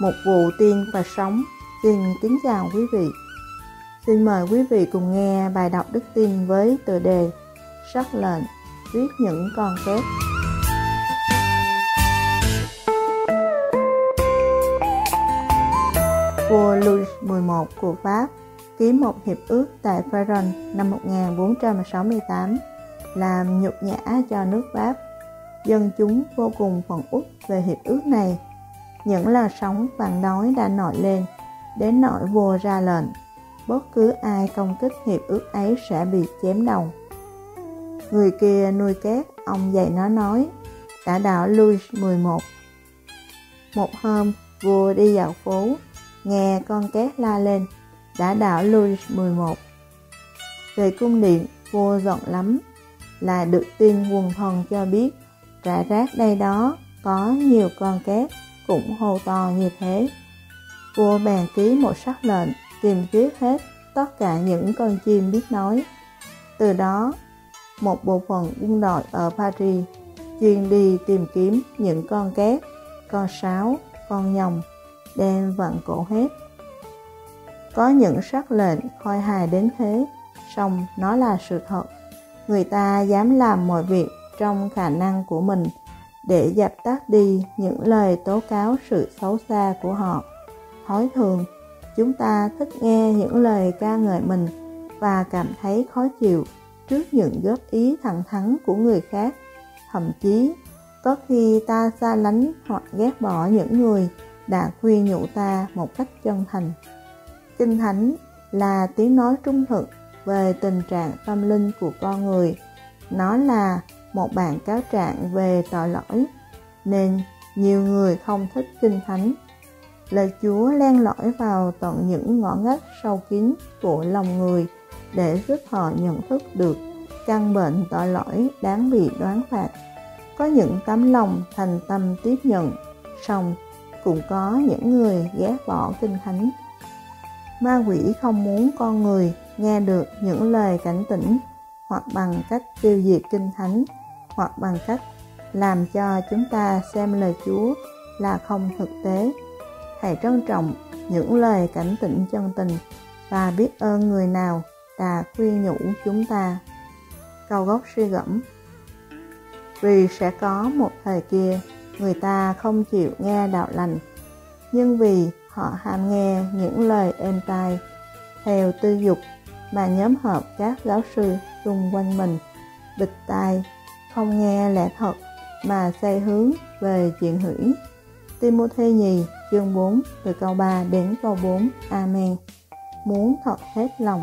một vụ tiên và sống. Xin kính chào quý vị. Xin mời quý vị cùng nghe bài đọc đức tin với tựa đề sắc lệnh viết những con kép vua Louis XI của Pháp ký một hiệp ước tại Paris năm 1468 làm nhục nhã cho nước Pháp. Dân chúng vô cùng phẫn uất về hiệp ước này những làn sóng vàng đói đã nổi lên, đến nỗi vua ra lệnh, bất cứ ai công kích hiệp ước ấy sẽ bị chém đầu. Người kia nuôi két, ông dạy nó nói, đã đảo Louis 11. Một hôm, vua đi dạo phố, nghe con két la lên, đã đảo Louis 11. Về cung điện, vua giận lắm, là được tin quần thần cho biết, rải rác đây đó có nhiều con két cũng hô to như thế. Vua bèn ký một sắc lệnh tìm viết hết tất cả những con chim biết nói. Từ đó, một bộ phận quân đội ở Paris chuyên đi tìm kiếm những con két, con sáo, con nhồng, đem vận cổ hết. Có những sắc lệnh khôi hài đến thế, song nó là sự thật. Người ta dám làm mọi việc trong khả năng của mình để dập tắt đi những lời tố cáo sự xấu xa của họ. Thói thường, chúng ta thích nghe những lời ca ngợi mình và cảm thấy khó chịu trước những góp ý thẳng thắn của người khác. Thậm chí, có khi ta xa lánh hoặc ghét bỏ những người đã khuyên nhủ ta một cách chân thành. Kinh Thánh là tiếng nói trung thực về tình trạng tâm linh của con người. Nó là một bản cáo trạng về tội lỗi, nên nhiều người không thích kinh thánh. Lời Chúa len lỏi vào tận những ngõ ngách sâu kín của lòng người để giúp họ nhận thức được căn bệnh tội lỗi đáng bị đoán phạt. Có những tấm lòng thành tâm tiếp nhận, song cũng có những người ghét bỏ kinh thánh. Ma quỷ không muốn con người nghe được những lời cảnh tỉnh hoặc bằng cách tiêu diệt kinh thánh hoặc bằng cách làm cho chúng ta xem lời Chúa là không thực tế. Hãy trân trọng những lời cảnh tỉnh chân tình và biết ơn người nào đã khuyên nhủ chúng ta. Câu gốc suy gẫm Vì sẽ có một thời kia, người ta không chịu nghe đạo lành, nhưng vì họ ham nghe những lời êm tai, theo tư dục mà nhóm hợp các giáo sư xung quanh mình bịch tai không nghe lẽ thật, mà xây hướng về chuyện hủy. Timothy nhì, chương 4 từ câu 3 đến câu 4. Amen. Muốn thật hết lòng.